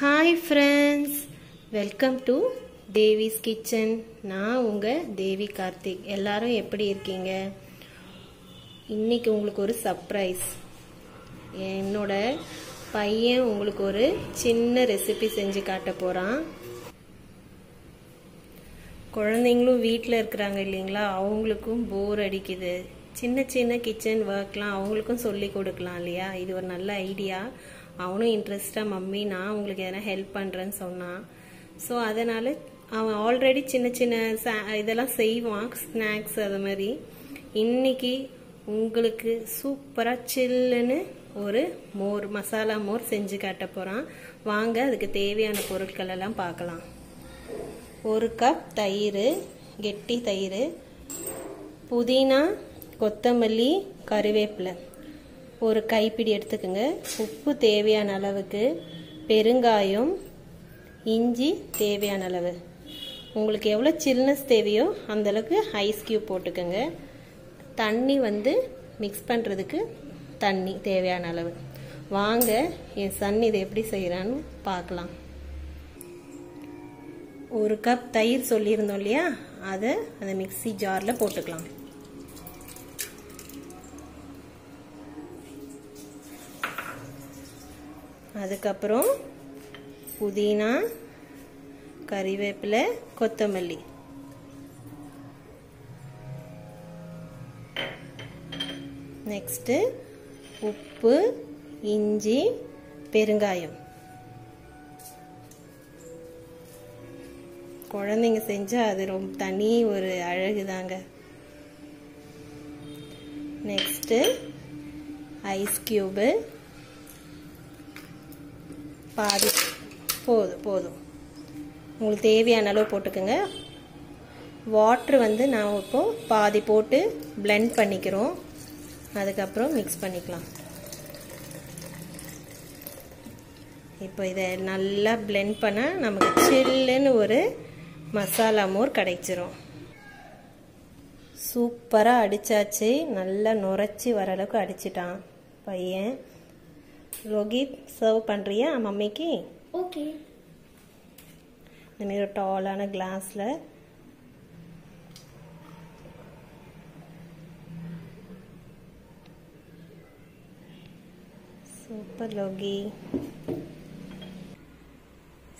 Hi friends welcome to Devi's kitchen நான் உங்கள் தேவி கார்த்திக். எல்லாரும் எப்படி இருக்கீங்க? இன்னைக்கு உங்களுக்கு ஒரு சர்ப்ரைஸ் என்னோட பையன் உங்களுக்கு ஒரு சின்ன ரெசிபி செஞ்சு காட்ட போகிறான் குழந்தைங்களும் வீட்டில் இருக்கிறாங்க இல்லைங்களா? அவங்களுக்கும் போர் அடிக்குது. சின்ன சின்ன கிச்சன் ஒர்க்லாம் அவங்களுக்கும் சொல்லி கொடுக்கலாம் இல்லையா? இது ஒரு நல்ல ஐடியா அவனும் இன்ட்ரெஸ்டாக மம்மி நான் உங்களுக்கு எதனா ஹெல்ப் பண்ணுறேன்னு சொன்னான் ஸோ அதனால் அவன் ஆல்ரெடி சின்ன சின்ன இதெல்லாம் செய்வான் ஸ்நாக்ஸ் அது மாதிரி. இன்னைக்கு உங்களுக்கு சூப்பராக சில்லுன்னு ஒரு மோர் மசாலா மோர் செஞ்சு காட்ட போகிறான் வாங்க அதுக்கு தேவையான பொருட்கள் எல்லாம் பார்க்கலாம். ஒரு கப் தயிர் கெட்டி தயிர் புதினா கொத்தமல்லி கருவேப்பிலை. ஒரு கைப்பிடி எடுத்துக்கோங்க. உப்பு தேவையான அளவுக்கு பெருங்காயம் இஞ்சி தேவையான அளவு. உங்களுக்கு எவ்வளோ சில்னஸ் தேவையோ அந்தளவுக்கு ஐஸ் க்யூப் போட்டுக்கோங்க. தண்ணி வந்து மிக்ஸ் பண்ணுறதுக்கு தண்ணி தேவையான அளவு. வாங்க என் சன் இதை எப்படி செய்கிறான்னு பார்க்கலாம். ஒரு கப் தயிர் சொல்லியிருந்தோம் இல்லையா? அதை அந்த மிக்சி ஜாரில் போட்டுக்கலாம். அதுக்கப்புறம் புதினா கறிவேப்பிலை கொத்தமல்லி. நெக்ஸ்ட்டு உப்பு இஞ்சி பெருங்காயம். குழந்தைங்க செஞ்சால் அது ரொம்ப தனி ஒரு அழகு தாங்க நெக்ஸ்ட்டு ஐஸ் க்யூபு பாதி. போதும் போதும். உங்களுக்கு தேவையான அளவு போட்டுக்கோங்க. வாட்ரு வந்து நான் இப்போது பாதி போட்டு பிளெண்ட் பண்ணிக்கிறோம். அதுக்கப்புறம் மிக்ஸ் பண்ணிக்கலாம். இப்போ இதை நல்லா பிளெண்ட் பண்ணால் நமக்கு சில்லுன்னு ஒரு மசாலா மோர் கிடைச்சிரும். சூப்பராக அடித்தாச்சு நல்லா நுரைச்சி வர அளவுக்கு அடிச்சிட்டான் பையன். ரோகித் சர்வ் பண்ணுறியா மம்மிக்கு? ஓகே. இந்தமாரி ஒரு டாலான கிளாஸில் சூப்பர் லோகி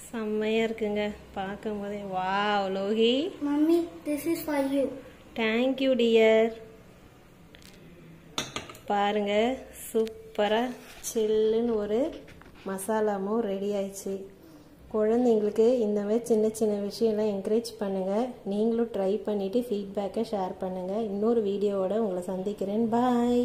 செம்மையாக இருக்குங்க. பார்க்கும் போதே வா Loki mummy this is for you thank you dear பாருங்க சூப்பராக சில்லுன்னு ஒரு மசாலாமும் ரெடி ஆயிடுச்சு. குழந்தைங்களுக்கு இந்த மாதிரி சின்ன சின்ன விஷயம்லாம் என்கரேஜ் பண்ணுங்கள் நீங்களும் ட்ரை பண்ணிவிட்டு ஃபீட்பேக்கை ஷேர் பண்ணுங்கள் இன்னொரு வீடியோவோட உங்களை சந்திக்கிறேன். பாய்